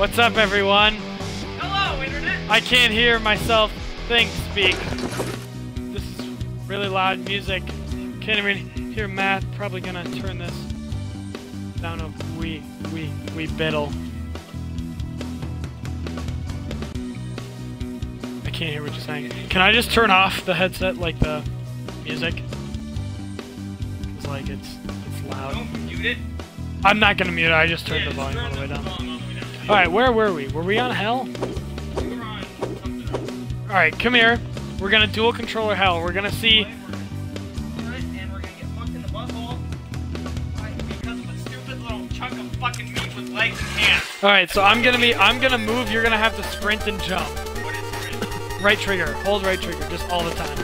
What's up, everyone? Hello, Internet! I can't hear myself think speak. This is really loud music. Can't even hear Matt. Probably gonna turn this down a wee, wee, wee biddle. I can't hear what you're saying. Can I just turn off the headset, like the music? It's like it's it's loud. Don't mute it. I'm not gonna mute it. I just turned Yeah, the volume all the way down. Volume all the way down. All right, where were we? Were we on hell? We were on something else. All right, come here. We're gonna dual controller hell. We're gonna see. Right, and we're gonna get fucked in the butthole by- because of a stupid little chunk of fucking meat with legs and hands. All right, so I'm gonna be. I'm gonna move. You're gonna have to sprint and jump. What is it? Right trigger. Hold right trigger, just all the time.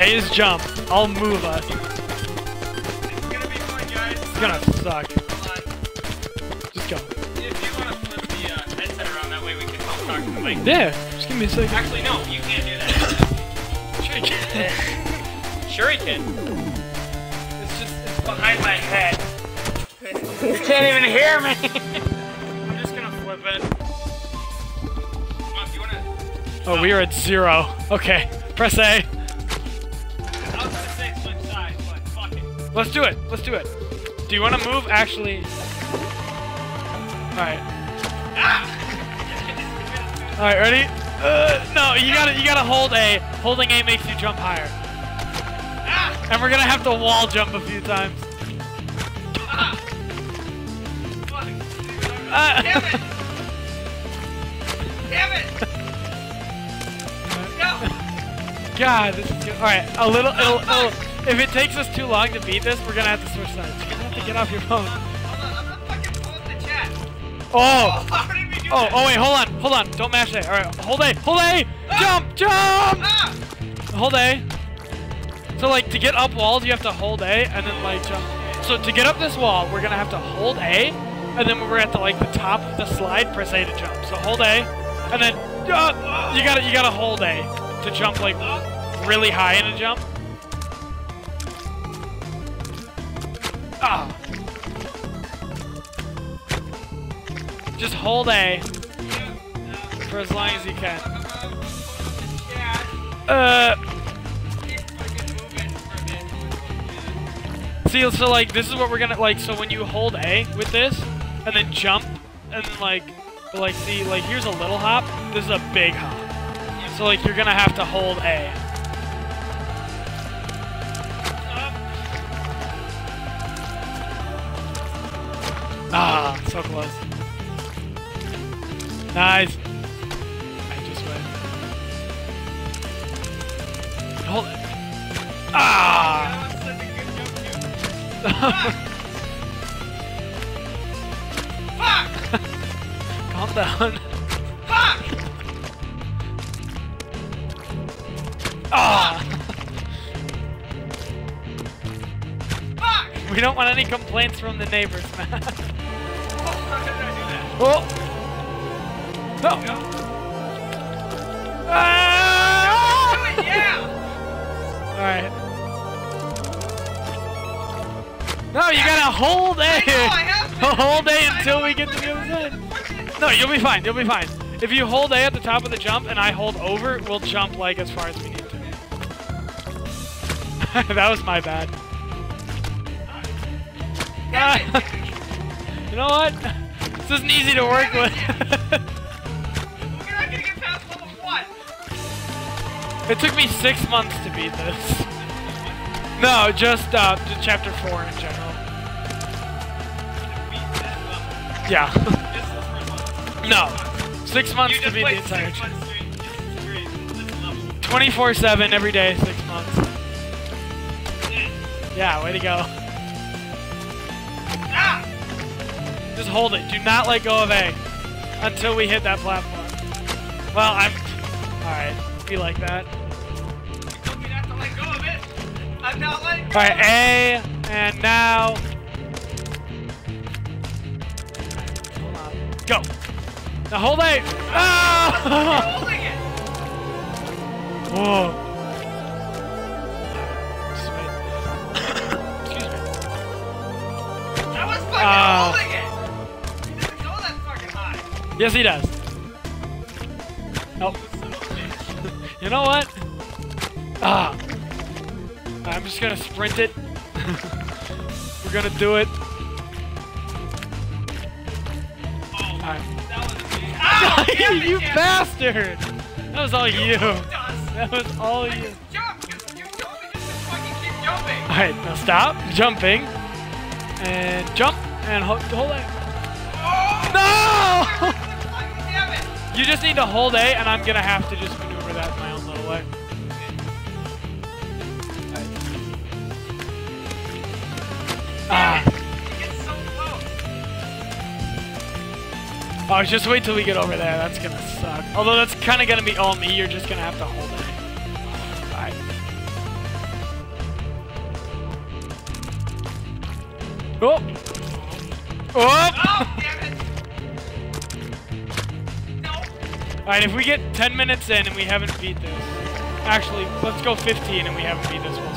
A is jump. I'll move us. It's gonna be fun, guys. It's gonna suck. All talk to the mic. Yeah. Just give me a second. Actually, no, you can't do that. Sure you can. Sure he can. It's just it's behind my head. you can't even hear me. I'm just gonna flip it. Mom, do you wanna? Oh, we are at zero. Okay. Press A. I was gonna say switch sides, but fuck it. Let's do it. Let's do it. Do you want to move? Actually. All right. All right. Ready? Uh, no, you gotta you gotta hold A. Holding A makes you jump higher. Ah! And we're gonna have to wall jump a few times. Ah! Fuck. Ah. Damn it! Damn it! No! God, this is good. All right, a little, it'll, it'll, if it takes us too long to beat this, we're gonna have to switch sides. You're gonna have to get off your phone. I'm gonna, I'm gonna fucking pull up the chat. Oh, How did we do oh, oh wait, hold on, hold on. Don't mash A. All right, hold A, hold A. Jump, jump. Hold A. So like to get up walls, you have to hold A and then like jump. So to get up this wall, we're gonna have to hold A, and then when we're at the like the top of the slide, press A to jump. So hold A, and then uh, you gotta you gotta hold A to jump like really high in a jump. Ah. Just hold A for as long as you can. Uh. See, so like this is what we're gonna like. So when you hold A with this, and then jump, and then like, like see, like here's a little hop. This is a big hop. So like you're gonna have to hold A. Ah, so close. Nice. Ah! Fuck! Calm down. Fuck! Ah! Fuck! We don't want any complaints from the neighbors, man. Oh, how did I do that? Oh! No! No. Ah! Yeah! Alright. No, you gotta hold A! I know, I have been. hold A until we get to the other side. No, you'll be fine, you'll be fine. If you hold A at the top of the jump and I hold over, we'll jump like as far as we need to. that was my bad. Ah. you know what? This isn't easy to work with. We're not gonna get past level one. it took me six months to beat this. No, just uh, to chapter four in general. Beat that level. Yeah. This is the first one. no, six months to beat the entire. six months straight. Straight. This level. Twenty-four seven every day, six months. Yeah, way to go. Ah! Just hold it. Do not let go of A until we hit that platform. Well, I'm. Alright, be like that. I'm not letting go. Alright, A, and now. Go! Now hold A! I'm holding it. Whoa. Sweet. Excuse me. I was fucking holding it. You didn't go that fucking high. Yes, he does. Nope. You know what? Ah. I'm just gonna sprint it. We're gonna do it. Oh, that was. Ow, you bastard! That was all you. Does. That was all you. jump. You, you told me just keep jumping. Alright, now stop jumping. And jump. And hold, hold it. Oh! No! Fucking damn it! You just need to hold A, and I'm gonna have to just maneuver that my own little way. Ah. Oh, just wait till we get over there. That's gonna suck. Although that's kind of gonna be all me. You're just gonna have to hold it. Alright. Oh! Oh! Oh! No. Alright, if we get 10 minutes in and we haven't beat this. Actually, let's go 15 and we haven't beat this, we'll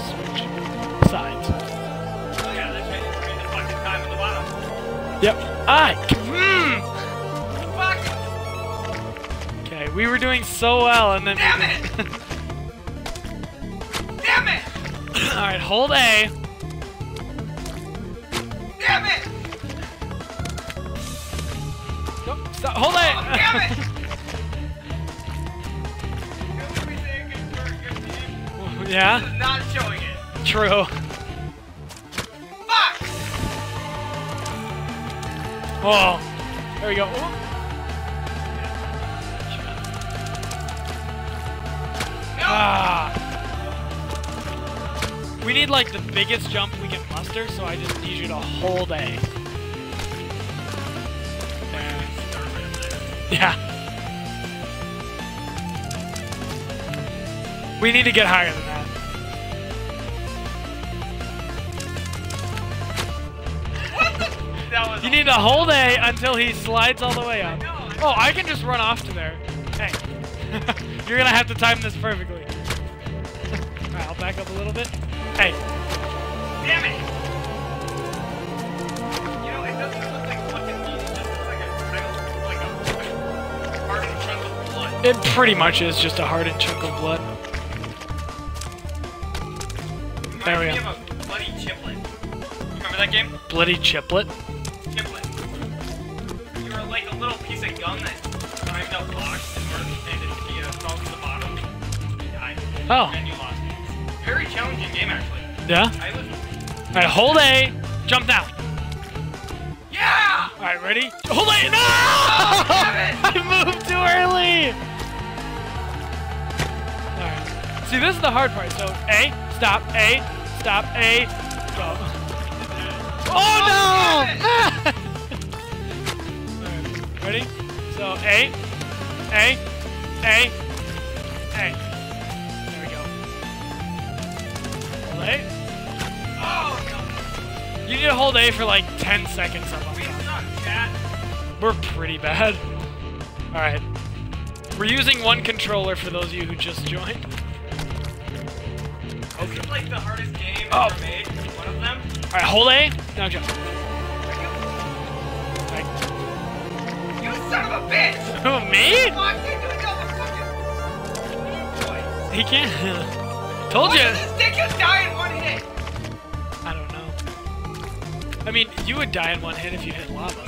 Yep. Alright. Mm. Fuck! Okay, we were doing so well and then. Damn it! Damn it! Alright, hold A. Damn it! Nope, stop. Hold Oh, damn it! Can we say a good word, good team? This yeah, is not showing it. true. Oh, there we go. Ah. We need like the biggest jump we can muster, so I just need you to hold A. Yeah. We need to get higher You need to hold A until he slides all the way up. I know, I know. Oh, I can just run off to there. Hey. You're gonna have to time this perfectly. Alright, I'll back up a little bit. Hey. Damn it! You know, it doesn't look like fucking meat. It just looks like a like a hardened chunk of blood. It pretty much is just a hardened chunk of blood. There we go. me of a bloody chiplet. Remember that game? Bloody. Chiplet. Oh. And you lost. Very challenging game, actually. Yeah? Alright, hold A. Jump down. Yeah! Alright, ready? Hold A. No! Oh, damn I moved too early! Alright. See, this is the hard part. So, A, stop, A, stop, A, go. Oh, oh, no! Alright, ready? So, A, A, A, A. A. Oh, no. You need to hold A for like 10 seconds on We top. suck, chat. We're pretty bad. Alright. We're using one controller for those of you who just joined. This is like the hardest game Oh. ever made. One of them. Alright, hold A. Now jump. You son of a bitch! Who, me? Fuck, you're doing all the fucking. Boy. He can't. Told you. does this dickhead die in one hit? I don't know. I mean, you would die in one hit if you hit lava.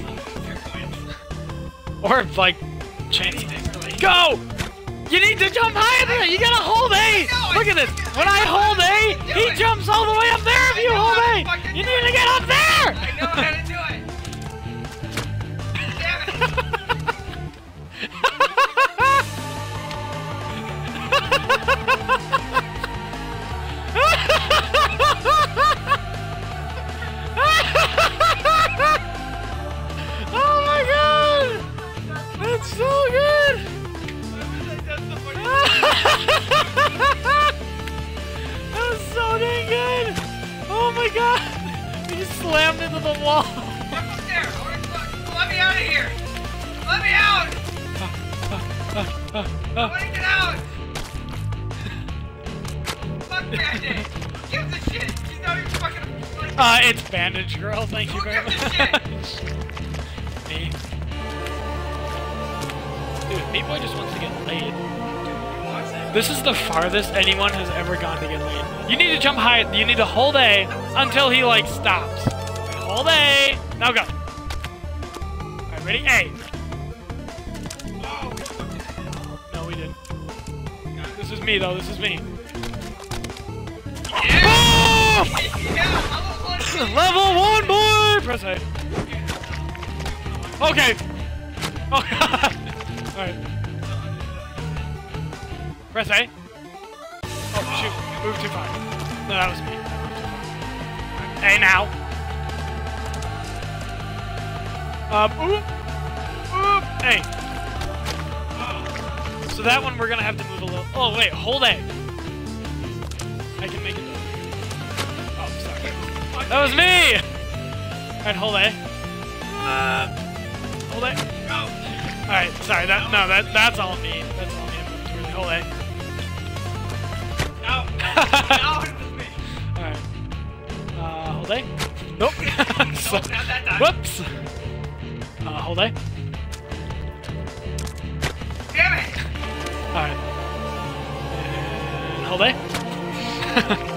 Or, like, chains. Go! You need to jump higher than that! You gotta hold A. Look at this! When I hold A, how to do he jumps all the way up there if you hold A! You need to get up there! I know how to do it. Damn it. oh my god! That's so good! Funny That's so dang good! Oh my god! He slammed into the wall! Let me out of here. Let me out. I wanna get out. Fuck Bandit. Gives a shit? She's not even fucking. Like, Uh, it's Bandage Girl, thank you very much. Me. Meat Boy just wants to get laid. This is the farthest anyone has ever gone to get laid. You need to jump high. You need to hold A until he like stops. Hold A. Now go. Alright, ready? A. No, we didn't. This is me though. This is me. Level one, boy. Press A. Okay. Oh god. Alright. Press A. Oh shoot. Move too far. No, that was me. A now. Um, oop. Oop. A. So that one we're gonna have to move a little. Oh wait, hold A. That was me! Alright, hold A. Uh, hold A. Alright, sorry, that no, that that's all me. That's all me. Really, hold A. No. No, it was me. Alright. Uh, hold A. Nope. So- Nope, not that time. whoops. Uh, hold A. Damn it! Alright. And hold A.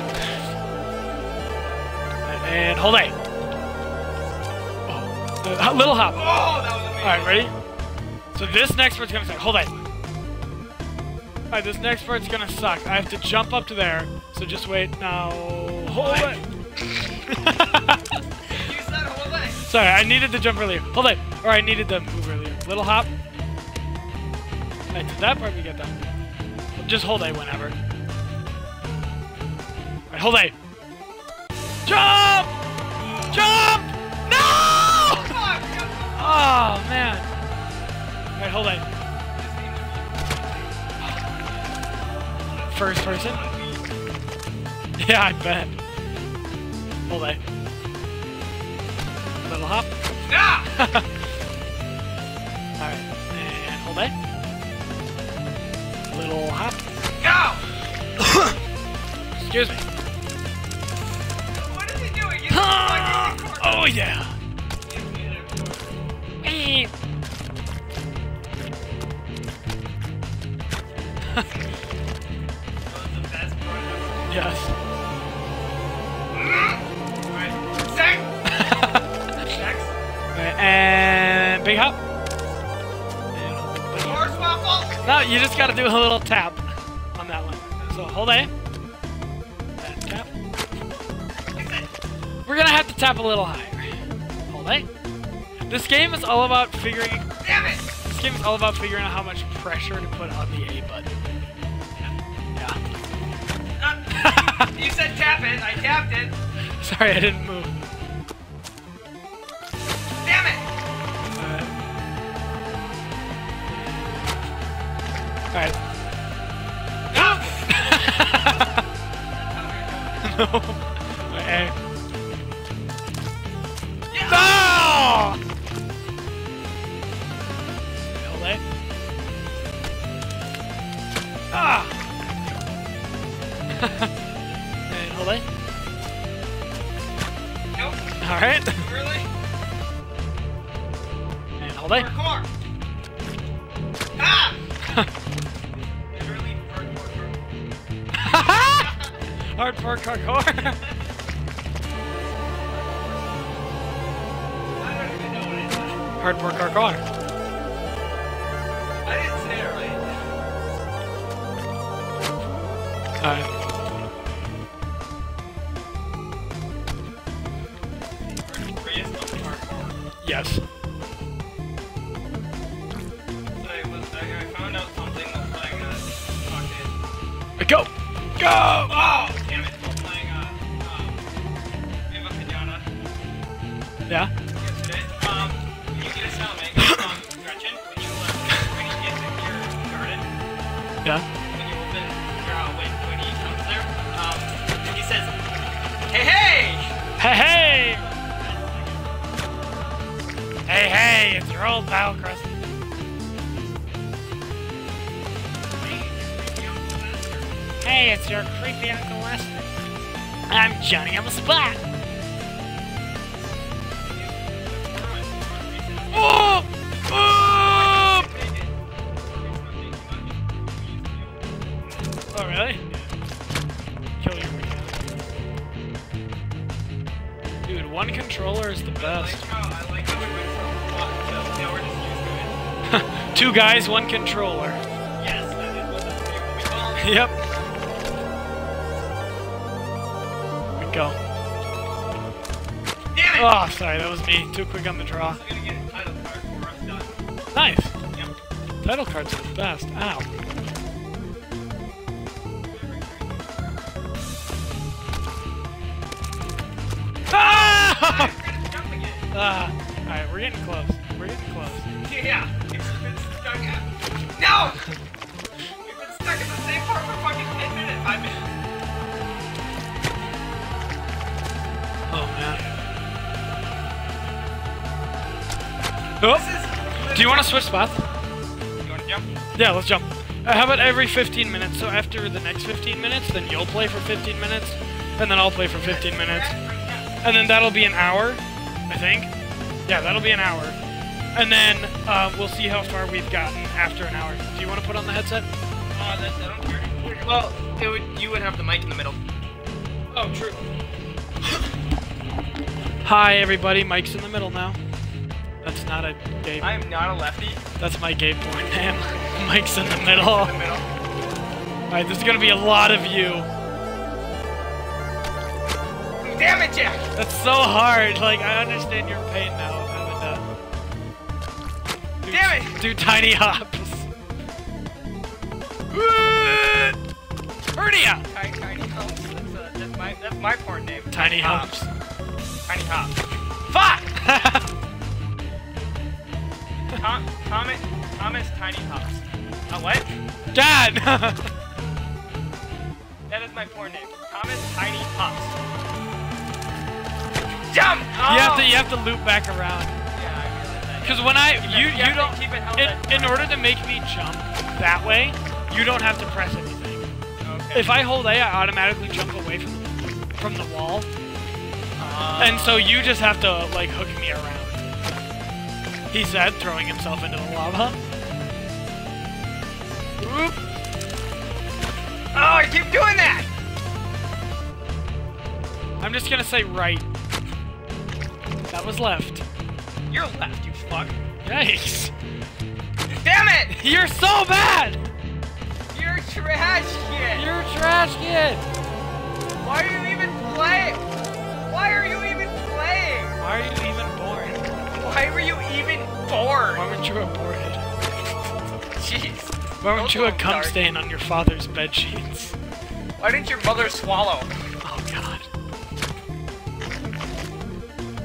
hold A. Oh. Uh, little hop. Oh, that was amazing. Alright, ready? So this next part's gonna suck. Hold it. Alright, this next part's gonna suck. I have to jump up to there. So just wait. Now, hold it. You said hold it. Sorry, I needed to jump earlier. Hold it. Or I needed to move earlier. Little hop. Alright, so that part we get done. Just hold A whenever. Alright, hold A. Jump! Jump! No! Oh, man. Alright, hold A. First person? Yeah, I bet. Hold A. Little hop. No! Alright, and hold A. Little hop. No! Excuse me. Oh, yeah. That was the best part ever. Yes. Alright. Six. Next. Alright, and big hop. And hold A. Horse. No, you just gotta do a little tap on that one. So hold A. tap a little higher. Hold A. This game is all about figuring. Damn it! This game is all about figuring out how much pressure to put on the A button. Yeah. Uh, you said tap it. I tapped it. Sorry, I didn't move. Hardcore parkour. I don't even know what it is. Hardcore parkour. I didn't say it right. Alright. Guys, one controller. Yes, that is what the video will be called. Yep. We go. Damn it! Oh, sorry, that was me. Too quick on the draw. I'm gonna get a title card for us done. Nice. Yep. Title cards are the best. Ow. Oh! Do you want to switch spots? You wanna jump? Yeah, let's jump. Uh, how about every 15 minutes? So after the next 15 minutes, then you'll play for 15 minutes, and then I'll play for 15 minutes. And then that'll be an hour, I think. Yeah, that'll be an hour. And then uh, we'll see how far we've gotten after an hour. Do you want to put on the headset? Uh, that, I don't care. Well, it would, you would have the mic in the middle. Oh, true. Hi, everybody. Mike's in the middle now. That's not a gay. I am not a lefty. That's my gay porn name. Mike's in the middle. In the middle. Alright, there's gonna be a lot of you. Damn it, Jack! That's so hard. Like, I understand your pain now of having to. Do, Damn it! Do tiny hops. Hernia! Tiny, tiny hops. That's, uh, that's my that's my porn name. Tiny hops. Tiny hops. Fuck! Tom, Thomas, Thomas Tiny Hops. Uh, what? Dad! That is my porn name. Thomas Tiny Hops. Jump! You have to Oh! you have to loop back around. Yeah, I realize that. Because when I you you don't keep it in order to make me jump that way, you don't have to press anything. Okay. If I hold A, I automatically jump away from from the wall, Uh, and so you just have to like hook me around. He said, throwing himself into the lava. Oop. Oh, I keep doing that! I'm just gonna say right. That was left. You're left, you fuck. Yikes! Damn it! You're so bad. You're trash kid! You're trash kid. Why are you even playing? Why are you even playing? Why are you even born? Why were you even born? Why weren't you aborted? Jeez. Why weren't you a cum dark- stain on your father's bed sheets? Why didn't your mother swallow? Oh god.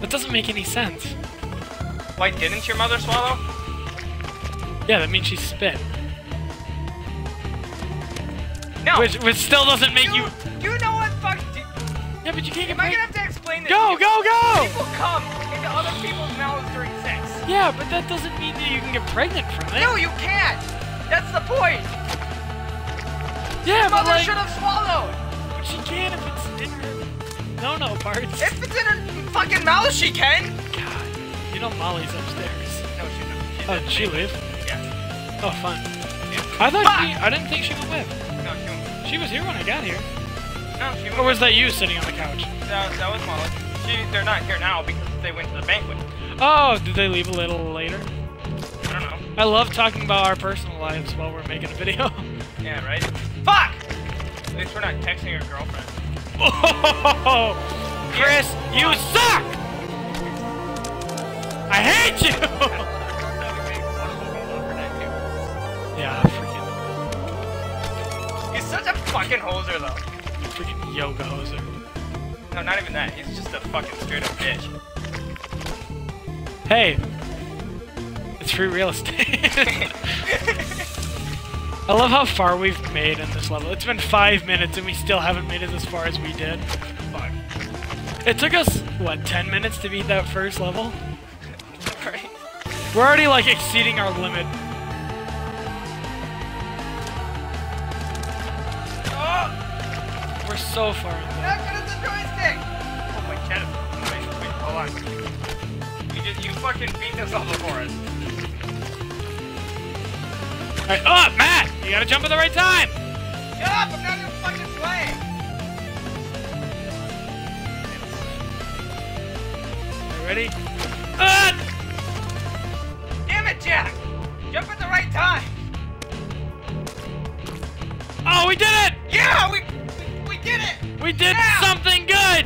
That doesn't make any sense. Why didn't your mother swallow? Yeah, that means she spit. No. Which which still doesn't make you you, you know what fuck? Yeah, but you can't get am I gonna have to explain this? Go, go, go! People come into other people's mouths during sex. Yeah, but that doesn't mean that you can get pregnant from it. No, you can't. That's the point. yeah, but Mother like, should have swallowed. but she can if it's in her no-no parts. If it's in her fucking mouth, she can. God, you know Molly's upstairs. No, she. She's Oh, did she leave? Yeah. Oh, fun. yeah. I thought Fuck! she. I didn't think she went with. No, she won't. She was here when I got here. No, she Or won't. was that you sitting on the couch? That, that was Molly. She, they're not here now because they went to the banquet. Oh, did they leave a little later? I don't know. I love talking about our personal lives while we're making a video. Yeah, right? Fuck! At least we're not texting your girlfriend. Oh, Chris, you suck! I hate you! yeah, freaking, He's such a fucking hoser, though. freaking yoga hoser. No, not even that. He's just a fucking straight up bitch. Hey, it's free real estate. I love how far we've made in this level. It's been five minutes and we still haven't made it as far as we did. Fuck. It took us, what, 10 minutes to beat that first level? Right? We're already like exceeding our limit. Oh! We're so far in there joystick! Oh, my God! Wait, wait, hold on. You, just, you fucking beat this level for us. Alright, oh, Matt! You gotta jump at the right time! Shut up! I'm not even fucking playing! Ready? Ah! Damn it, Jack! Jump at the right time! Oh, we did it! Yeah, we we did Yeah! something good!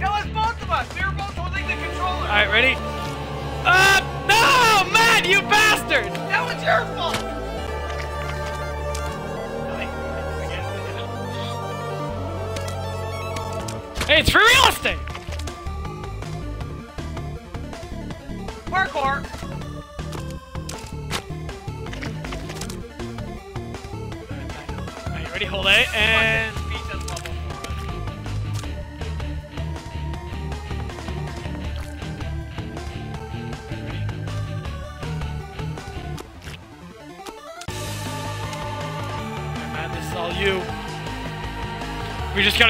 That was both of us. We were both holding the controller. Alright, ready? Uh, no! Matt, you bastard! That was your fault. Hey, it's for real estate! Parkour.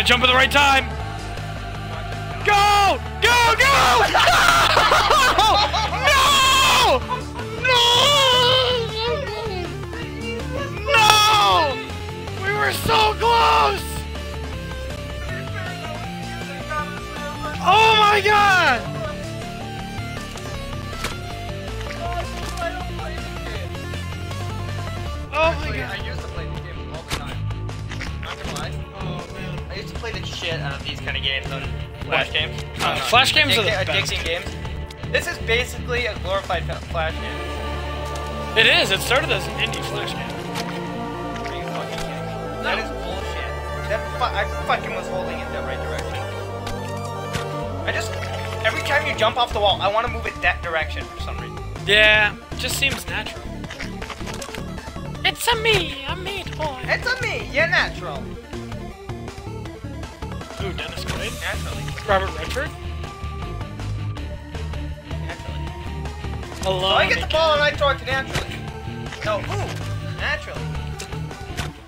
Jump at the right time. Flash games are the Addicting- games. This is basically a glorified Flash game. It is. It started as an indie flash game. Are you fucking kidding me? That is bullshit. That fu- I fucking was holding in the right direction. I just every time you jump off the wall, I want to move it that direction for some reason. Yeah, it just seems natural. It's a me, a meat boy. It's a me, You're natural. Ooh, Dennis Quaid. Naturally, Robert Redford. Alone. So I get the ball and I throw it to naturally. No, who? Naturally.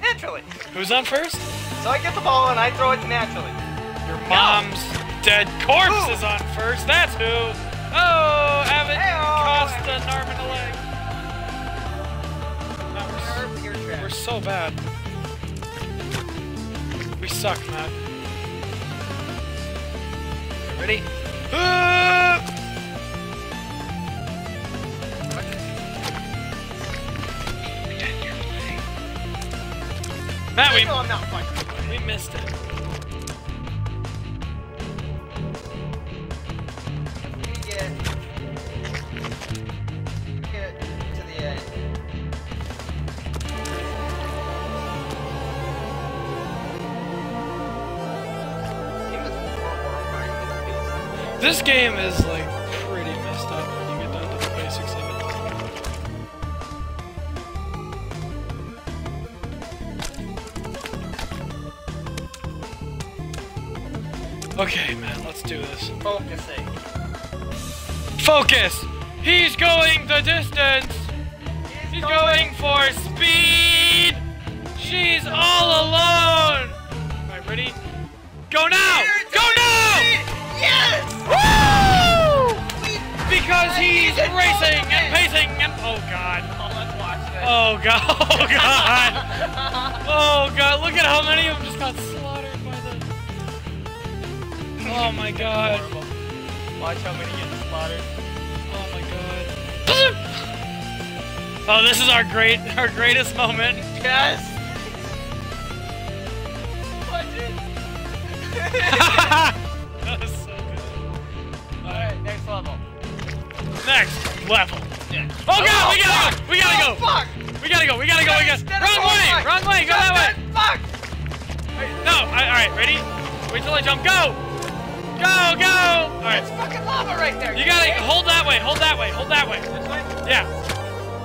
Naturally. Who's on first? So I get the ball and I throw it to naturally. Your mom's dead corpse is on first. That's who. Oh, Abbott Hey-oh. Costa Norman a leg. No, we're, You're s- we're trash. so bad. We suck, Matt. Ready? Ah! We, I'm not fucking. we missed it. Get, get to the end. Game is horrifying. This game is this. Focusing. Focus! He's going the distance! He's going for speed! She's all alone! Alright, ready? Go now! Go now! Yes! Woo! Because he's racing and pacing and oh god. Oh god. Oh god. Oh god. Look at how many of them just got slaughtered by the. Oh my god. Watch how many get slaughtered. Oh my god. Oh, this is our great, our greatest moment. Yes! Watch it. that was so good. Alright, next level. Next level. Oh god, oh, we gotta go. We gotta Oh, go. fuck! We gotta go. We gotta go. We gotta. Wrong oh, way. right. Wrong way. Go that way. Fuck! No, all right, ready? Wait till I jump. Go! Go, go! All right, It's fucking lava right there. you gotta hold that way, hold that way, hold that way. This way? Yeah.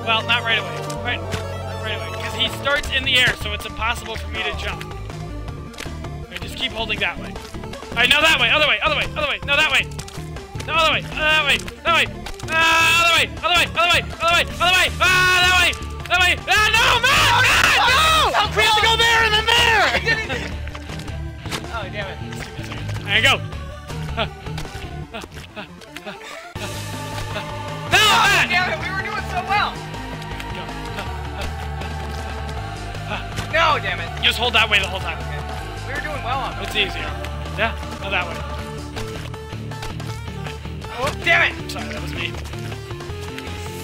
Well, not right away. Right, not right away, because he starts in the air, so it's impossible for me to jump. Okay, just keep holding that way. All right, now that way, other way, other way, other way. No, that way. No, other way, that way, that way. Ah, other way, other way, other way, other way, other way. Ah, that way, that way. Ah, no, man, man, no! We have to go there and then there. Oh, damn it. There you go. No, Oh, damn it, we were doing so well. No, damn it. Just hold that way the whole time. Okay. We were doing well on that. It's easier. Yeah, go that way. Oh, damn it. Sorry, that was me.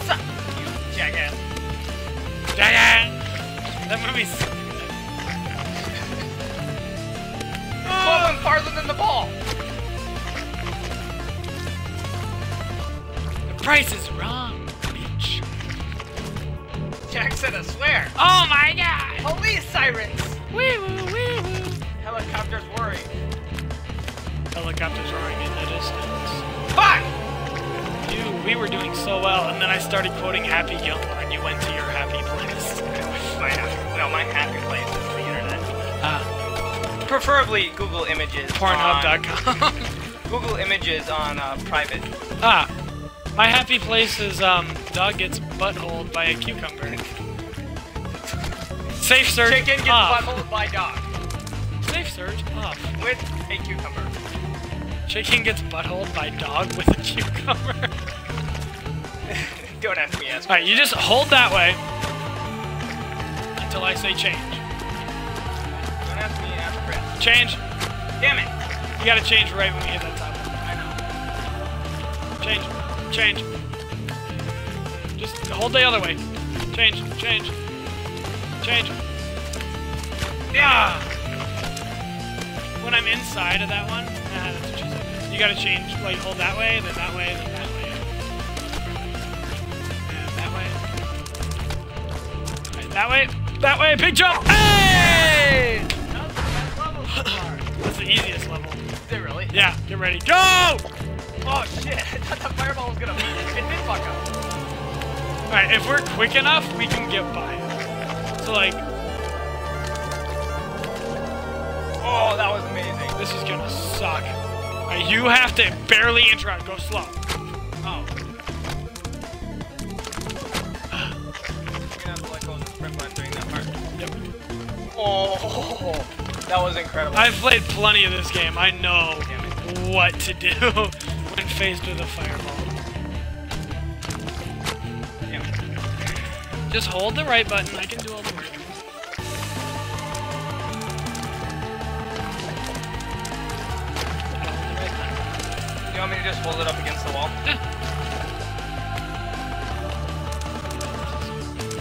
Suck, you jackass. Dang! That movie's so good. farther than the ball. Price is wrong, bitch. Jack said I swear. Oh my god! Police sirens. Wee woo, wee woo. Helicopters worry. Helicopters roaring in the distance. Fuck! Dude, we were doing so well, and then I started quoting Happy Gilmore, and you went to your happy place. My happy, no, my happy place is the internet. Ah, Preferably Google Images. Pornhub.com. Google Images on uh, private. ah, my happy place is um, dog gets buttholed by a cucumber. Safe search Chicken gets off. buttholed by dog Safe search off. with a cucumber. Chicken gets buttholed by dog with a cucumber. Don't ask me ask. Alright, you just hold that way until I say change. Don't ask me ask Chris. Change. Damn it! You gotta change right when we hit that top. I know. Change. Change. Just hold the other way. Change. Change. Change. Yeah. When I'm inside of that one, ah, that's what said. You gotta change. Like hold that way, then that way, then that way. And that way. Right, that way. That way. Big jump. Hey! That the best level so far. That's the easiest level. Is it really? Yeah. Get ready. Go! Oh shit! I thought the fireball was gonna. It did fuck up. Alright, if we're quick enough, we can get by. So, like, Oh, that was amazing. this is gonna suck. Alright, you have to barely interact. Go slow. Oh. You're gonna have to let go of the sprint button during that. Yep. Oh, that was incredible. I've played plenty of this game. I know what to do when faced with a fireball. It. Just hold the right button. I can do all the work. Right. You want me to just hold it up against the wall?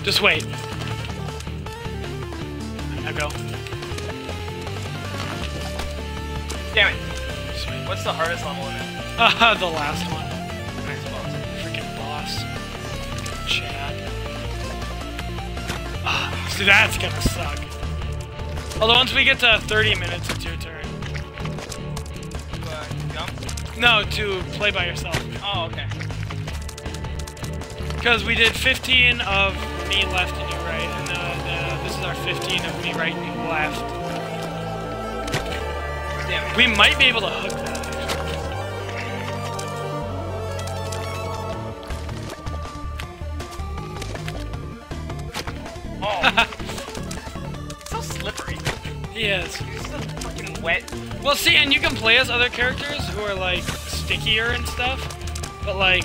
Just wait. Now go. Damn it. What's the hardest level in it? Uh, the last one. I suppose. Freaking boss. Chad. Ah, see, that's gonna suck. Although once we get to 30 minutes, it's your turn. Uh, jump? No, to play by yourself. Oh, okay. Because we did 15 of me left and you right, and uh, the, this is our 15 of me right and you left. Damn. We might be able to hook that, wet. Well, see, and you can play as other characters who are, like, stickier and stuff, but, like,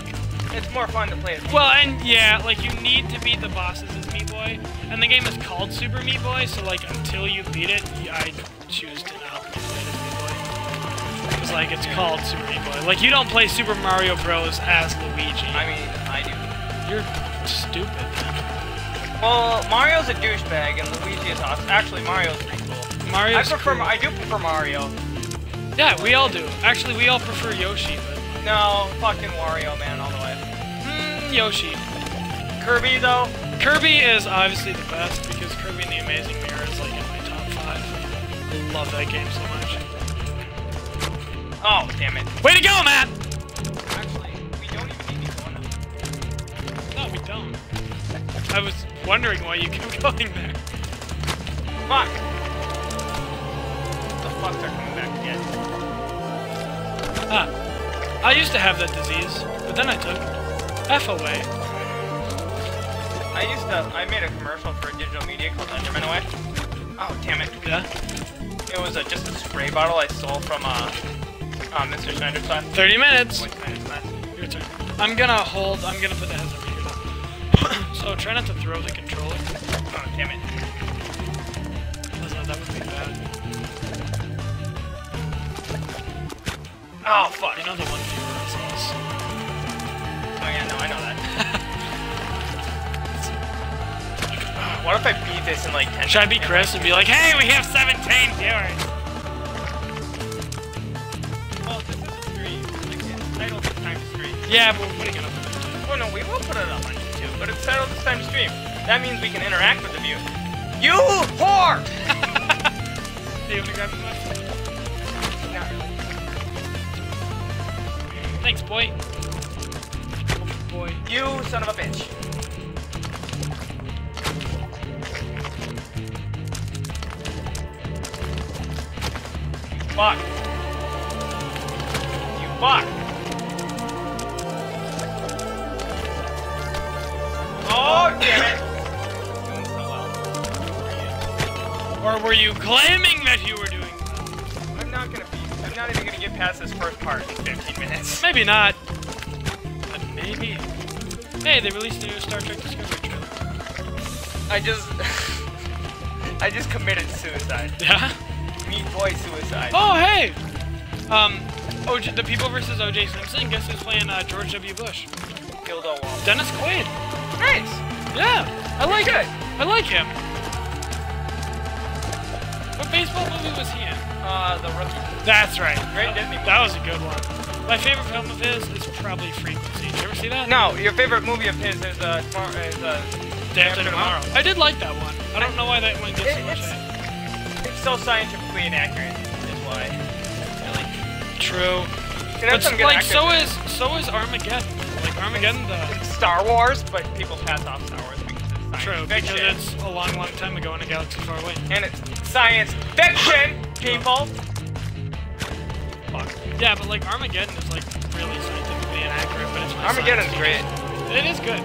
It's more fun to play as Well, and yeah, like you need to beat the bosses as Meat Boy, and the game is called Super Meat Boy, so like until you beat it, I choose to not play as Meat Boy. Because like it's called Super Meat Boy. Like you don't play Super Mario Bros. as Luigi. I mean, I do. You're stupid. Well, Mario's a douchebag and Luigi is awesome. Actually, Mario's Mario's I prefer. cool. I do prefer Mario. Yeah, we all do. Actually, we all prefer Yoshi, but No, fucking Wario, man, all the way. hmm, Yoshi. Kirby though. Kirby is obviously the best because Kirby and the Amazing Mirror is like in my top five. I love that game so much. Oh, damn it. Way to go, Matt! Actually, we don't even need to go. No, we don't. I was wondering why you kept going there. Fuck. Fucks are coming back. Ah, I used to have that disease, but then I took F away. I used to. I made a commercial for a digital media called Enderman Away. Oh, damn it. Yeah? It was a, just a spray bottle I stole from uh, uh Mr. Snyder's class. 30 minutes. Wait, Snyder's class. Your turn. I'm gonna hold, I'm gonna put the heads over here. so try not to throw the controller. Oh, damn it. Oh, fuck, another one of your assholes. Oh, yeah, no, I know that. what if I beat this in like 10 Should I be Chris and be like, hey, we have 17 viewers? Yeah, but we're putting it up on YouTube. Oh no, we will put it up on YouTube, but it's titled this time stream. That means we can interact with the viewers. You whore! Boy. Boy. You son of a bitch. Fuck. You fuck. Oh, damn it. Doing so well. Or were you claiming that you were get past this first part in 15 minutes. Maybe not. But maybe. Hey, they released a new Star Trek Discovery trailer. I just, I just committed suicide. Yeah? Meat boy suicide. Oh, hey! Um, OJ, the People versus O.J. Simpson. Guess who's playing uh, George W. Bush? Gildo Wall. Dennis Quaid. Nice. Yeah, I like it. I like him. What baseball movie was he in? Uh, the rookie. That's right. Great Disney. That was a good one. My favorite film of his is probably Frequency. Did you ever see that? No, your favorite movie of his is uh, tomorrow, is uh, Day After Tomorrow. I did like that one. I don't know why that one gets so much it's- hate. it's so scientifically inaccurate. Is why. Really. True. It But some like so is so is Armageddon. Like Armageddon, the it. Star Wars, but people pass off Star Wars because it's science true fiction. because it's a long, long time ago in a galaxy far away. and it's science fiction, people. Yeah, but like Armageddon is like really scientifically inaccurate, but it's really Armageddon's science great. It is good.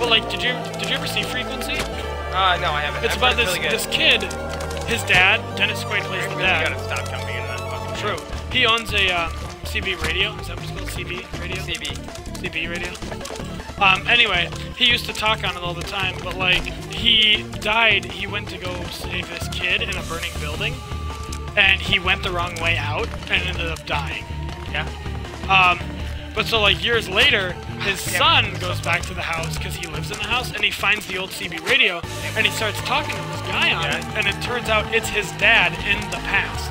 But like, did you did you ever see Frequency? Uh, no, I haven't. It's I've about this really this kid, his dad, Dennis Quaid plays the really dad. gotta stop jumping into that fucking True. He owns a um, CB radio. Is that what it's called? CB radio. CB. CB radio. Um, anyway, he used to talk on it all the time, but like he died. He went to go save this kid in a burning building, and he went the wrong way out and ended up dying. Yeah. Um, but so like years later, his Damn son goes back to the house because he lives in the house, and he finds the old CB radio, and he starts talking to this guy on Yeah. it, and it turns out it's his dad in the past,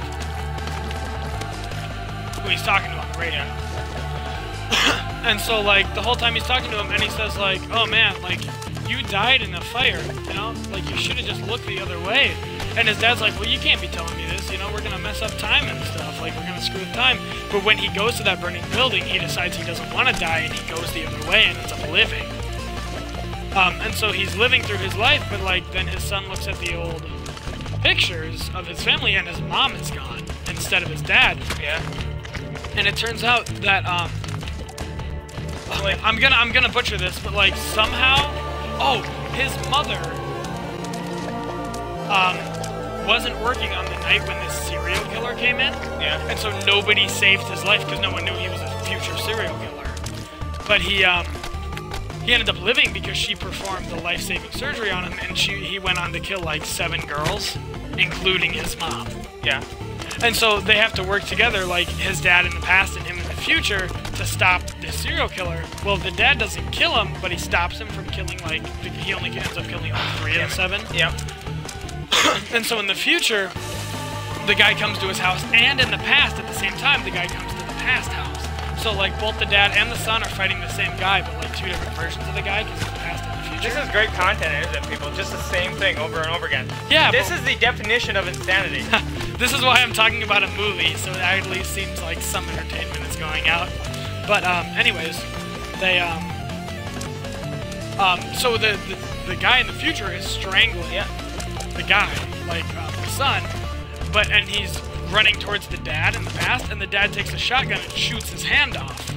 who he's talking to on the radio. and so like the whole time he's talking to him, and he says like, "Oh man, like you died in a fire, you know, like you should have just looked the other way." And his dad's like, "Well, you can't be telling me this, you know, we're gonna mess up time and stuff, like we're gonna screw with time." But when he goes to that burning building, he decides he doesn't want to die, and he goes the other way and ends up living. Um, and so he's living through his life, but like then his son looks at the old pictures of his family, and his mom is gone instead of his dad. Yeah. And it turns out that um, Like- I'm gonna I'm gonna butcher this, but like somehow, oh, his mother um wasn't working on the night when this serial killer came in, Yeah. and so nobody saved his life because no one knew he was a future serial killer. But he um he ended up living because she performed the life-saving surgery on him, and she he went on to kill like seven girls, including his mom. Yeah. And so they have to work together, like his dad in the past and him in the future, to stop the serial killer. Well, the dad doesn't kill him, but he stops him from killing, like, he only ends up killing like three of seven. Yep. And so in the future, the guy comes to his house, and in the past, at the same time, the guy comes to the past house. So, like, both the dad and the son are fighting the same guy, but, like, two different versions of the guy, because the past and the future. This is great content, isn't it, people? Just the same thing over and over again. Yeah, This is the definition of insanity. this is why I'm talking about a movie, so it at least seems like some entertainment is going out. But um, anyways, they um, um, so the, the the guy in the future is strangling yeah. The guy, like uh, the son, but and he's running towards the dad in the past, and the dad takes a shotgun and shoots his hand off.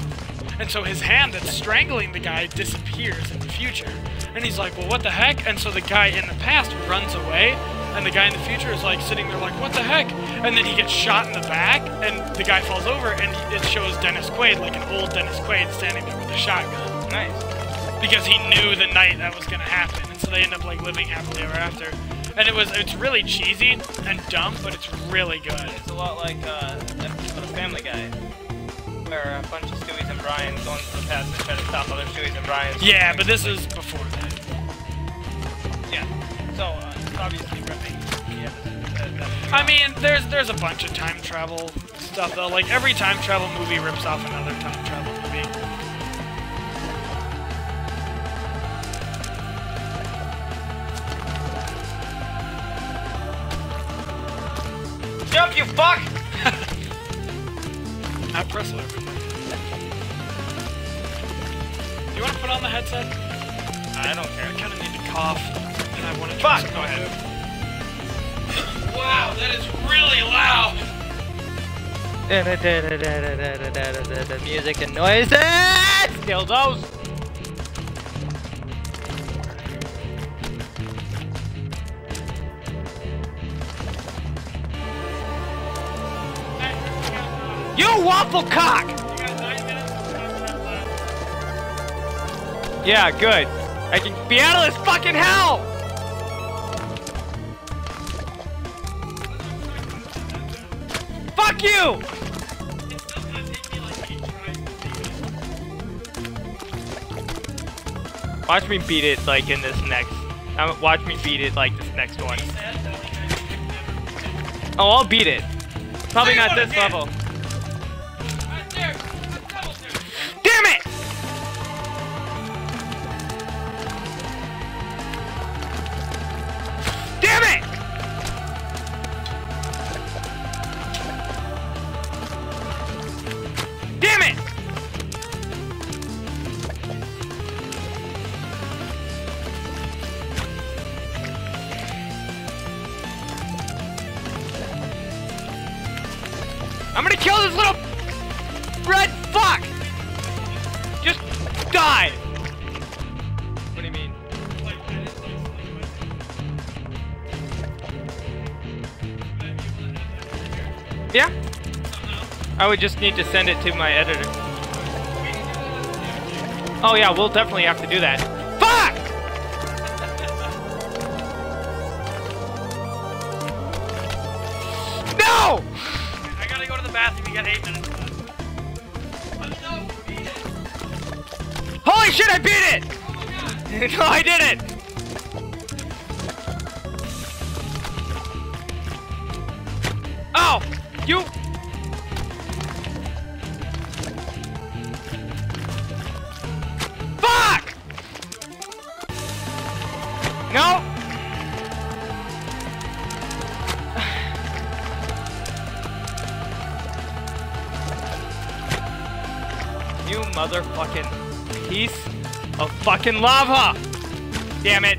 And so his hand that's strangling the guy disappears in the future. And he's like, well, what the heck? And so the guy in the past runs away, and the guy in the future is like sitting there like, what the heck? And then he gets shot in the back, and the guy falls over, and it shows Dennis Quaid, like an old Dennis Quaid, standing there with a shotgun. Nice. Because he knew the night that was gonna happen, and so they end up like living happily ever after. And it was, it's really cheesy and dumb, but it's really good. It's a lot like uh, of Family Guy, where a bunch of Stewies and Brian's go into the past and try to stop other Stewies and Brian's. Yeah, but this is before that. Yeah. So, uh, it's obviously ripping. Yeah. That, that, I mean, there's there's a bunch of time travel stuff though. Like every time travel movie rips off another time travel jump, you fuck! I press it. Do you want to put on the headset? I don't care. I kind of need to cough, and I want to. Fuck! Go ahead. wow, that is really loud. The music and noises! Dildos! Waffle cock! Yeah, good. I can be out of this fucking hell! Fuck you! Watch me beat it like in this next. Um, watch me beat it like this next one. Oh, I'll beat it. Probably not this level. Would just need to send it to my editor. Oh yeah, we'll definitely have to do that. Fuck! No! I gotta go to the bathroom. You got eight minutes. Holy shit, I beat it! no, I didn't! Oh! Fucking lava! Damn it!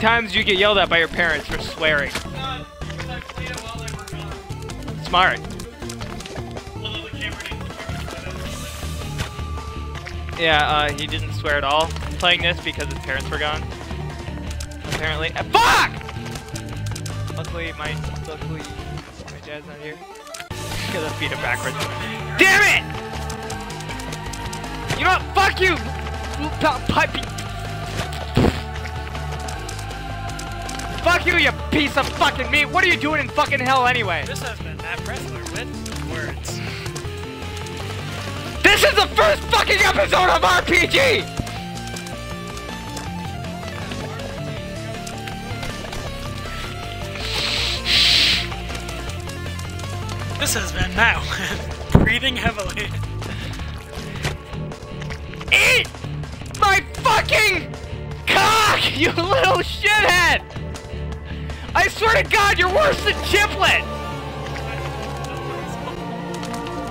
Times you get yelled at by your parents for swearing? Smart. Yeah, uh, he didn't swear at all playing this because his parents were gone. Apparently. Uh, fuck! Luckily, my luckily my dad's not here. Because I beat him backwards. Damn it! You know what? Fuck you! Fuck you, you piece of fucking meat! What are you doing in fucking hell anyway? This has been Matt Pressler with words. This is the first fucking episode of RPG! This has been Matt breathing heavily. Eat my fucking cock, you little shithead! I swear to God, you're worse than Chiplet!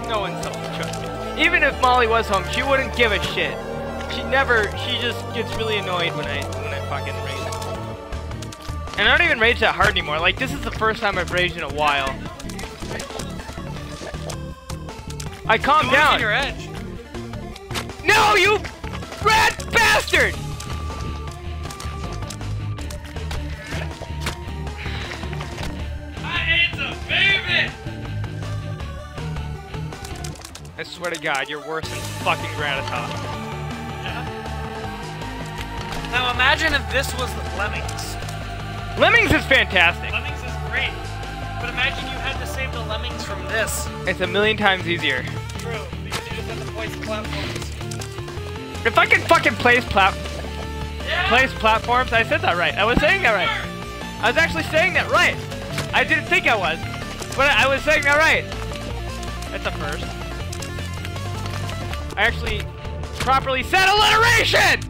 No one's home, trust me. Even if Molly was home, she wouldn't give a shit. She never, she just gets really annoyed when I, when I fucking rage. And I don't even rage that hard anymore. Like, this is the first time I've raged in a while. I calmed down. No, you rat bastard! I ate the baby! I swear to God, you're worse than fucking Gratata. Now imagine if this was the Lemmings. Lemmings is fantastic. Lemmings is great. But imagine you had to save the Lemmings from this. It's a million times easier. True, because you just have to place platforms. If I can fucking place plat Yeah! place platforms, I said that right. I was saying that right. I was actually saying that right. I didn't think I was, but I was saying that right. That's a first. I actually properly said alliteration!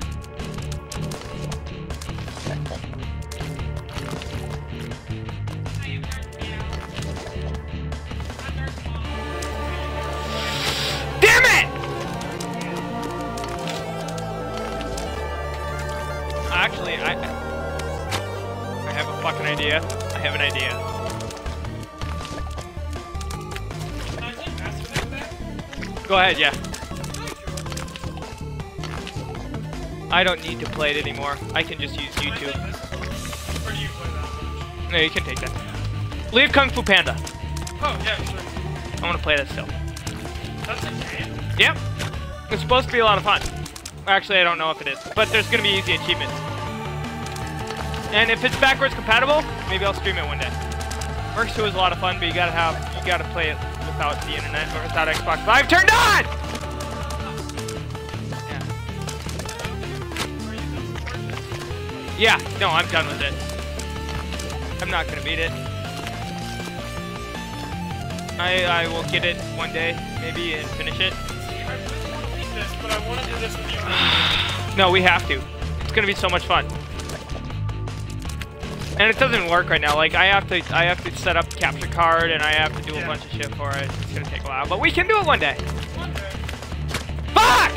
Damn it! Actually, I I have a fucking idea. I have an idea. Go ahead, yeah. I don't need to play it anymore. I can just use YouTube. Or do you play that? No, you can take that. Leave Kung Fu Panda. Oh, yeah, sure. I want to play that still. That's a game. Yep. It's supposed to be a lot of fun. Actually, I don't know if it is, but there's gonna be easy achievements. And if it's backwards compatible, maybe I'll stream it one day. Mercs 2 is a lot of fun, but you gotta have, you gotta play it without the internet or without Xbox Live turned on! Yeah. Yeah, no, I'm done with it. I'm not gonna beat it. I, I will get it one day, maybe, and finish it. See, I really want to beat this, but I want to do this with you. No, we have to. It's gonna be so much fun. And it doesn't work right now. Like I have to, I have to set up the capture card, and I have to do a bunch of shit for it. It's gonna take a while, but we can do it one day. One day. Fuck!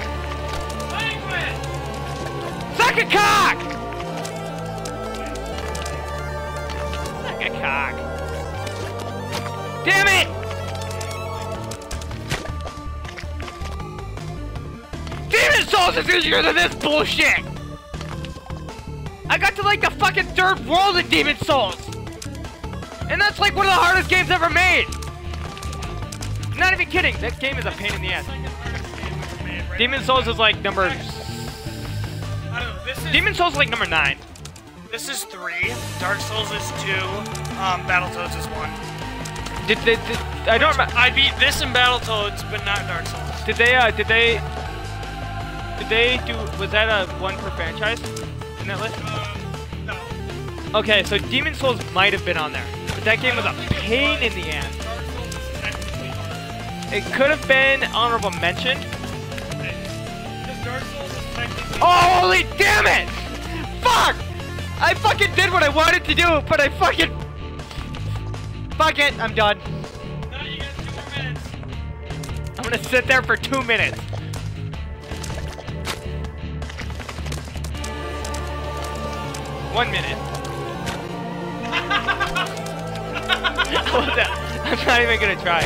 Penguin! Suck a cock! Cock. Damn it! Demon Souls is easier than this bullshit! I got to like the fucking third world in Demon Souls! And that's like one of the hardest games ever made! Not even kidding, that game is a pain in the ass. Second hardest game ever made, right? Demon Souls is like number... Know. Is Demon Souls is like number 9. this is three. Dark Souls is two. Um, Battletoads is one. Did, did, did I don't remember. I beat this in Battletoads, but not Dark Souls. Did they, uh, did they, did they do, was that a one per franchise in that list? Um, no. Okay, so Demon Souls might have been on there, but that game was a pain in the ass. Dark Souls is technically hard. It could have been honorable mention. Because Dark Souls is technically. Oh, holy damn it! Fuck! I fucking did what I wanted to do, but I fucking, fuck it, I'm done. No, you got two more minutes. I'm gonna sit there for two minutes. One minute. I'm not even gonna try.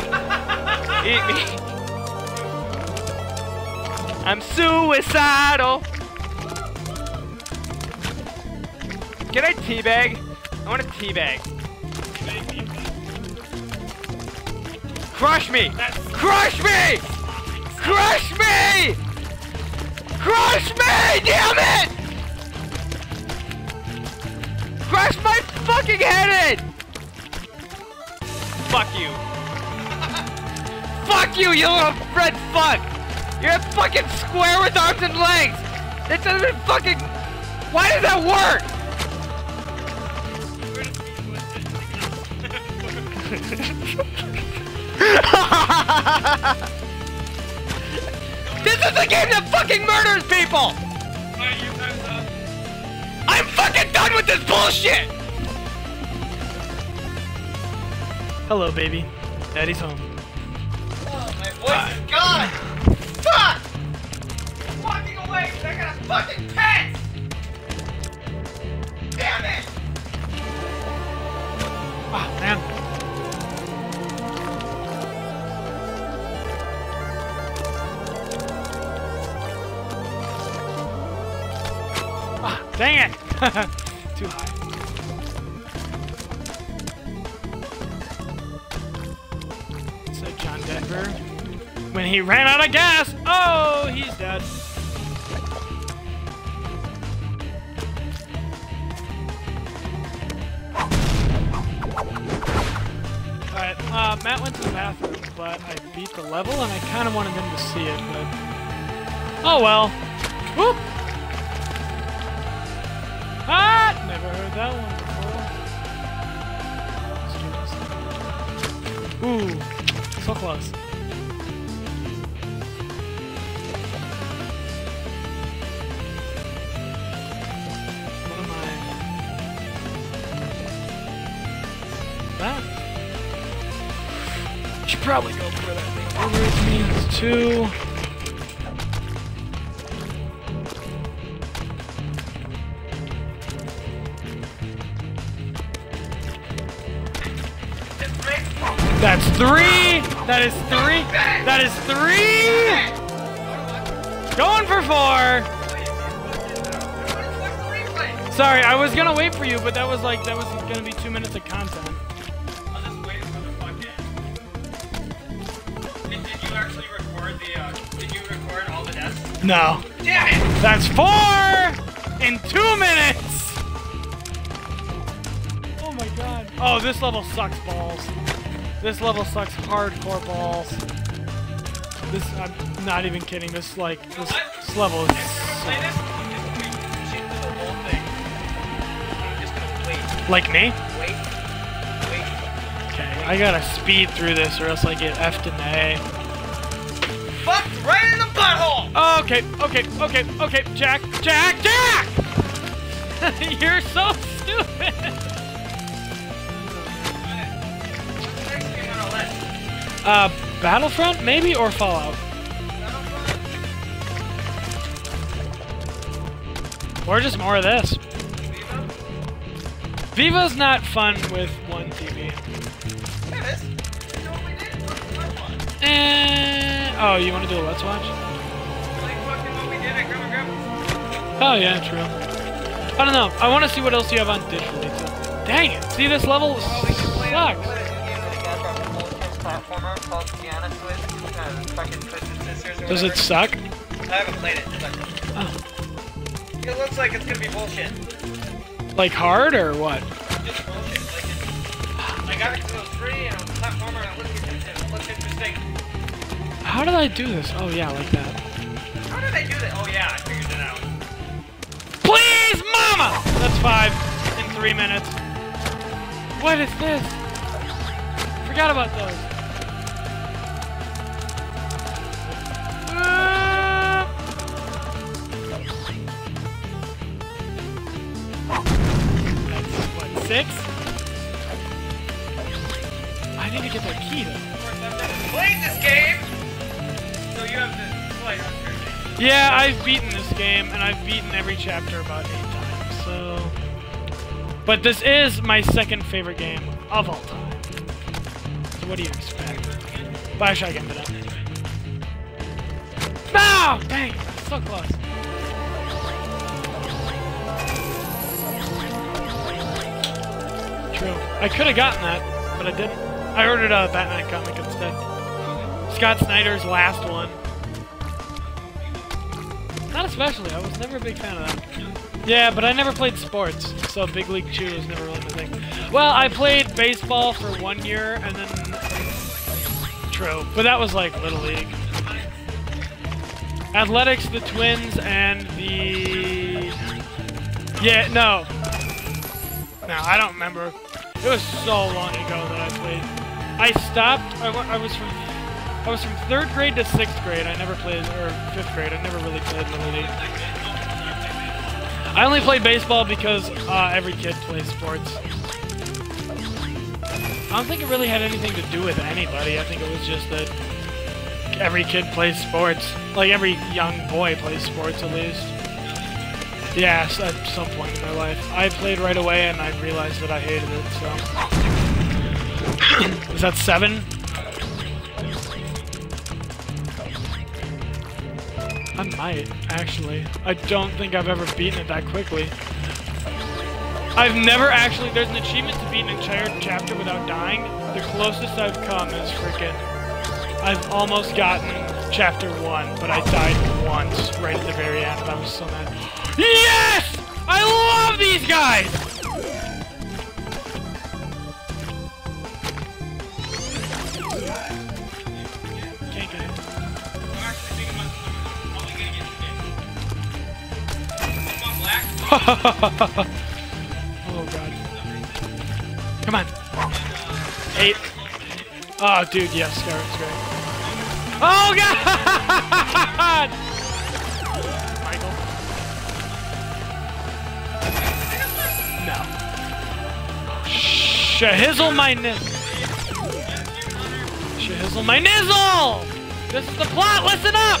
Eat me. I'm suicidal. Can I teabag? I want a teabag. Crush me! Crush me! Crush me! Crush me! Damn it! Crush my fucking head in! Fuck you. Fuck you, you little red fuck! You're a fucking square with arms and legs! That doesn't even fucking... Why does that work? this is the game that fucking murders people! Alright, your time's up. I'm fucking done with this bullshit! Hello, baby. Daddy's home. Oh, my voice is gone! Fuck! I'm walking away because I got a fucking piss! Damn it! Oh, man. Dang it! Too high. So John Denver when he ran out of gas. Oh, he's dead. Alright, uh, Matt went to the bathroom, but I beat the level and I kind of wanted him to see it, but... Oh well. Whoop! Ah! Never heard that one before. Ooh, so close. That? Should probably go for that thing. Over means two. Three. That is three. That is three. Going for four. Sorry, I was gonna wait for you, but that was like that was gonna be two minutes of content. I'll just wait for the fucking. Did, did you actually record the? Uh, did you record all the deaths? No. Damn it! That's four in two minutes. Oh my god. Oh, this level sucks balls. This level sucks hardcore balls. This I'm not even kidding. This like this, this level is. Play this. Just wait. Shoot through the whole thing. I'm just gonna wait. Like me? Wait. Wait. Okay, I gotta speed through this or else I get F'd and A. Fucked right in the butthole! Okay, okay, okay, okay, Jack, Jack, Jack! You're so Uh, Battlefront, maybe, or Fallout? Or just more of this. Viva? Viva's not fun with one TV. Yeah. This is what we did. Let's watch. Eh, oh, you want to do a Let's Watch? Like fucking what we did at Grandma Grandma's. Oh, yeah, true. I don't know. I want to see what else you have on digitally. Dang it. See, this level Oh, we can play a, sucks. Platformer called Piano Twist. Uh, fucking Twisted Sisters or Does it suck? I haven't played it. But Oh. it looks like it's gonna be bullshit. Like hard, or what? Just bullshit. Like it's, I got it because it was and it was platformer and it looked, it looked interesting. How did I do this? Oh, yeah, like that. How did I do that? Oh yeah, I figured it out. Please, mama! That's five in three minutes. What is this? Forgot about those. Six? I need to get that key though. I've played this game. So you have to play on Yeah, I've beaten this game, and I've beaten every chapter about eight times, so... But this is my second favorite game of all time. So what do you expect? why should i Bioshock Infinite. No! Dang, so close. I could have gotten that, but I didn't. I ordered a Batman comic instead. Scott Snyder's last one. Not especially. I was never a big fan of that. Yeah, but I never played sports, so Big League Chew was never really my thing. Well, I played baseball for one year, and then... True. But that was like Little League. Athletics, the Twins, and the... Yeah, no. No, I don't remember. It was so long ago that I played. I stopped. I, I was from I was from third grade to sixth grade. I never played or fifth grade. I never really played Little League. I only played baseball because uh, every kid plays sports. I don't think it really had anything to do with anybody. I think it was just that every kid plays sports. Like every young boy plays sports at least. Yes, at some point in my life. I played right away and I realized that I hated it, so. Is that seven? I might, actually. I don't think I've ever beaten it that quickly. I've never actually, there's an achievement to beat an entire chapter without dying. The closest I've come is freaking, I've almost gotten chapter one, but I died once right at the very end. I was so mad. Yes! I love these guys! Oh god. Come on. Eight. Oh dude, yes, Skyrim's great. Oh god! Shahizzle my nizzle. Shahizzle my nizzle! This is the plot, listen up!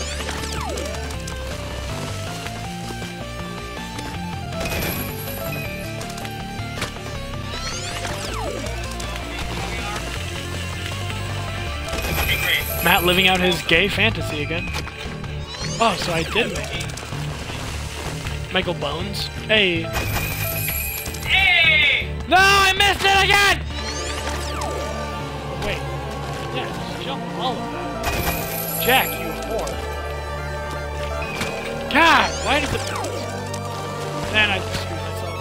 Matt living out his gay fantasy again. Oh, so I did. Michael Bones. Hey. No, I missed it again! Wait. Yeah, just jump all of that. Jack, you whore. God, why it bounce? Man, I just screwed myself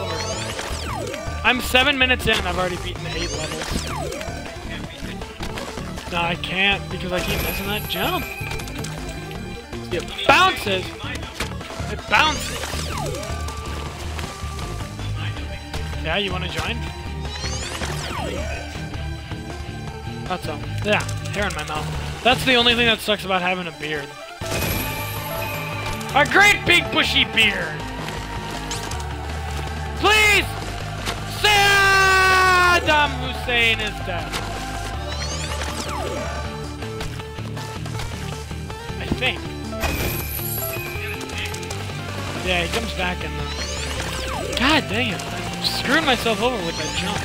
over. I'm seven minutes in and I've already beaten eight levels. No, I can't because I keep missing that jump. It bounces. It bounces. Yeah, you want to join? That's all. Yeah, hair in my mouth. That's the only thing that sucks about having a beard. A great big bushy beard. Please! Saddam Hussein is dead. I think. Yeah, he comes back in the... God dang it. I screwed myself over with that jump.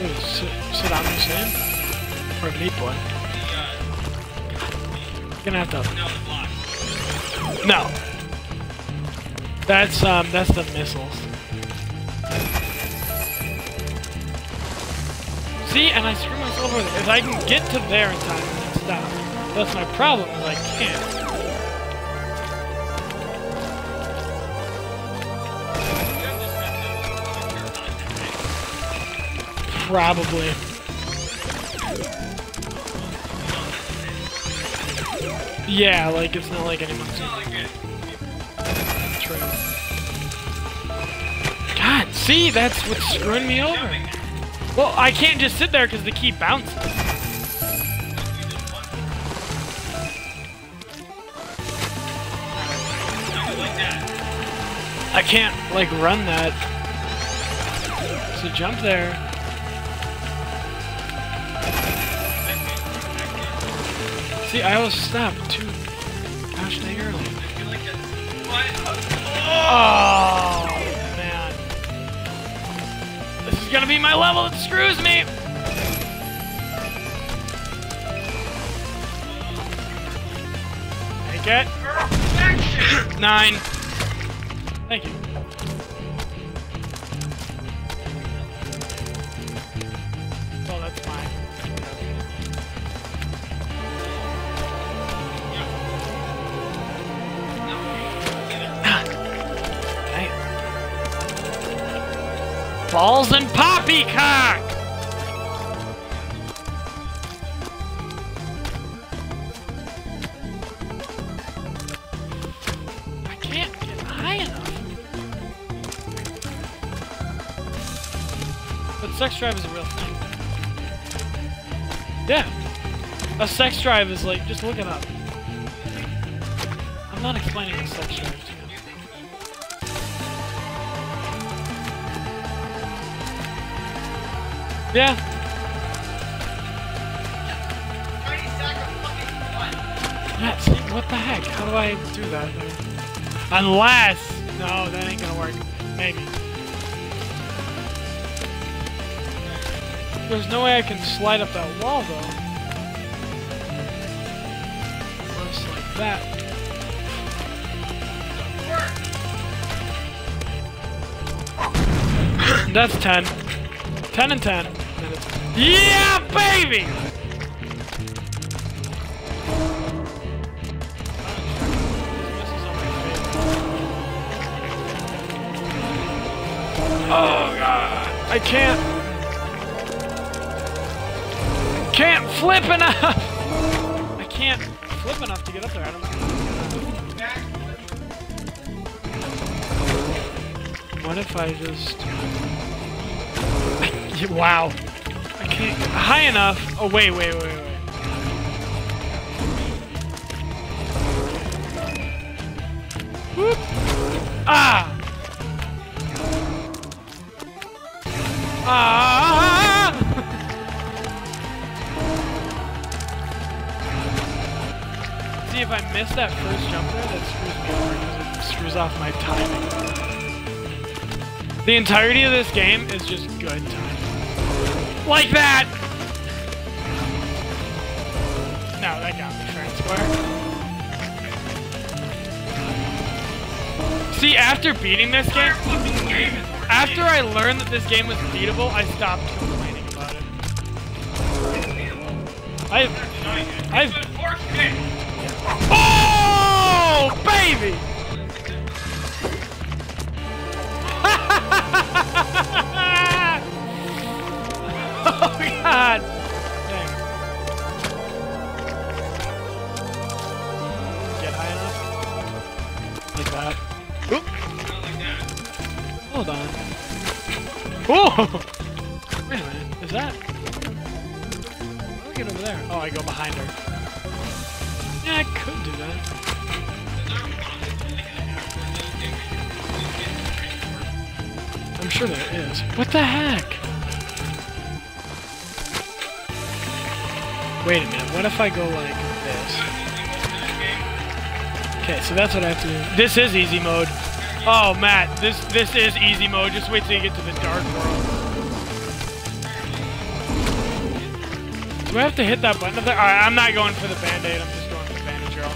Ooh, S- Saddam Hussein? Or Meat Boy? Gonna have to... No. That's, um, that's the missiles. See, and I screw myself over. If I can get to there in time and stop. That's my problem, is I can't. Probably. Yeah, like, it's not like anyone's... True. God, see, that's what's screwing me over. Well, I can't just sit there because the key bounces. I can't, like, run that. So jump there. See, I always stop too gosh dang early. Oh, man. This is gonna be my level that screws me! Take it. Nine. Thank you. A sex drive is like, just look it up. I'm not explaining a sex drive to you. Yeah. See, what the heck? How do I do that? Unless... No, that ain't gonna work. Maybe. There's no way I can slide up that wall, though. That. That's 10. 10 and 10. minutes. Yeah, baby! Oh god, I can't. Can't flip enough. Flip enough to get up there. I don't know. What if I just? wow. I can't high enough. Oh wait, wait, wait, wait. Whoop. Ah! I miss that first jump there, that screws me over because it screws off my timing. The entirety of this game is just good timing. Like that! No, that got me fair and square. See, after beating this game, after I learned that this game was beatable, I stopped complaining about it. I've, I've, baby! oh. Get high enough? Like that. Oop. Hold on. Oh! I'm sure there is. What the heck? Wait a minute, what if I go like this? Okay, so that's what I have to do. This is easy mode. Oh, Matt, this this is easy mode. Just wait till you get to the dark world. Do I have to hit that button? Alright, I'm not going for the band-aid. I'm just going for the bandage girl.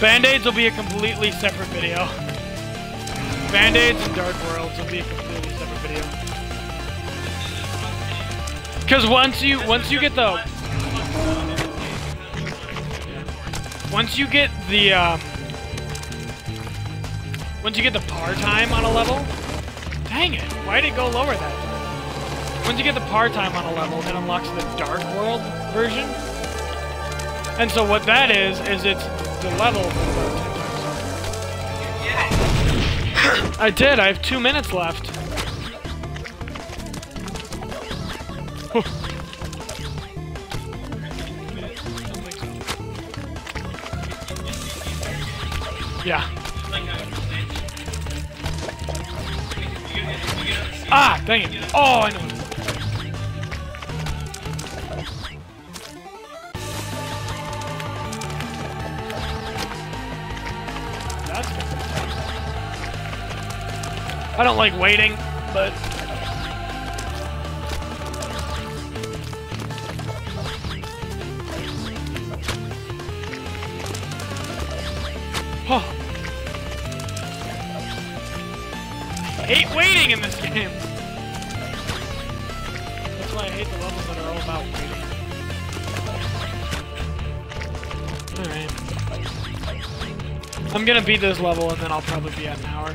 Band-aids will be a completely separate video. Band-aids and dark worlds will be a completely separate video. Because once you once you get the once you get the um, once you get the par time on a level, dang it, why did it go lower that time? Once you get the par time on a level, it unlocks the Dark World version. And so what that is, is it's the level I did, I have two minutes left. yeah. Ah, dang it. Oh, I know. I don't like waiting, but Oh. I hate waiting in this game. That's why I hate the levels that are all about waiting. Alright. I'm gonna beat this level and then I'll probably be at an hour.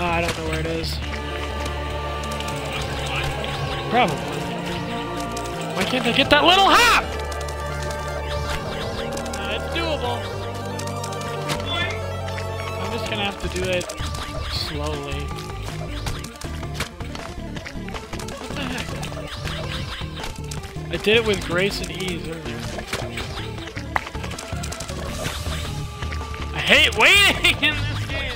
Uh, I don't know where it is. Probably. Why can't I get that little hop? Uh, it's doable. I'm just gonna have to do it slowly. What the heck? I did it with grace and ease earlier. Hate waiting in this game!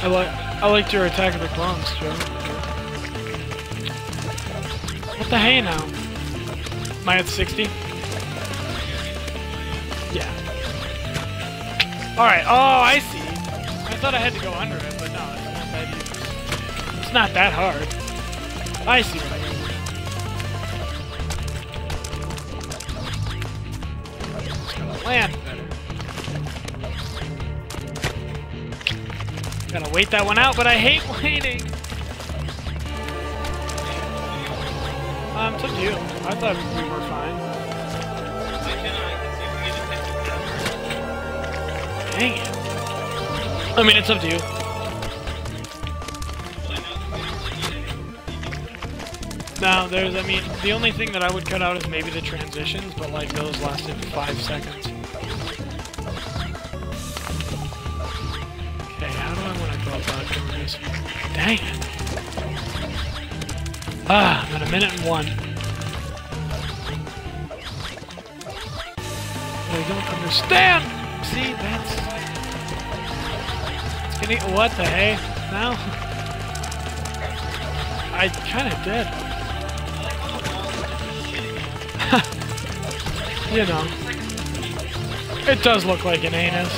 I like I liked your attack of the clones, Joe. What the hey now? Am I at 60? Alright, oh I see. I thought I had to go under it, but no, it's not that easy. It's not that hard. I see what I mean. Gotta land better. Gotta wait that one out, but I hate waiting. Um, it's to you. I thought we were fine. I mean, it's up to you. Now, there's, I mean, the only thing that I would cut out is maybe the transitions, but like those lasted five seconds. Okay, how do I want to go about doing this? Dang it. Ah, I'm at a minute and one. I don't understand! See, that's... What the hey? Now? I kinda did. you know. It does look like an anus.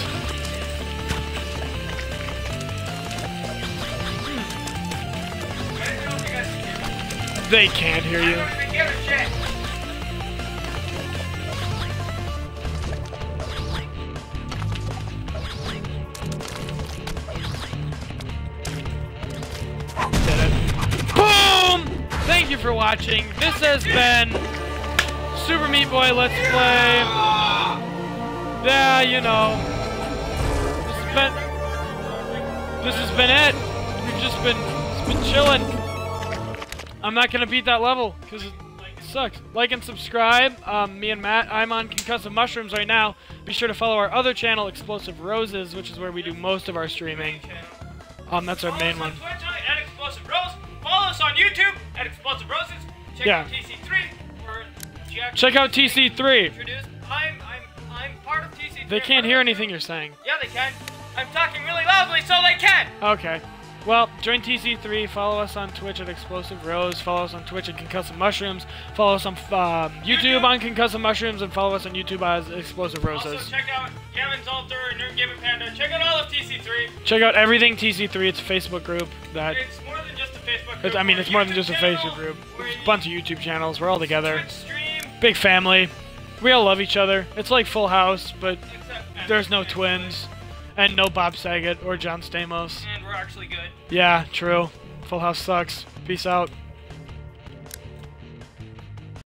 They can't hear you. Watching. This has been Super Meat Boy Let's Play. Yeah, you know. This has been This has been it. We've just been it's been chilling. I'm not gonna beat that level because it sucks. Like and subscribe. Um, me and Matt. I'm on Concussive Mushrooms right now. Be sure to follow our other channel, Explosive Roses, which is where we do most of our streaming. Um, that's our main one. Follow us on YouTube at Explosive Roses. Check Yeah. out TC3 for Jack. Check out TC3. I'm I'm I'm part of TC3. They can't hear anything you're saying. Yeah, they can. I'm talking really loudly, so they can. Okay. Well, join TC3. Follow us on Twitch at Explosive Rose. Follow us on Twitch at Concussive Mushrooms. Follow us on um, YouTube on Concussive Mushrooms, and follow us on YouTube as Explosive Also, Roses. check out Gavin's Altar and Nerd Gaming Panda. Check out all of TC3. Check out everything TC3. It's a Facebook group that. It's It's, I mean, it's more than just a Facebook group. It's a bunch of YouTube channels. We're all together. Big family. We all love each other. It's like Full House, but there's no twins, and no Bob Saget or John Stamos. And we're actually good. Yeah, true. Full House sucks. Peace out.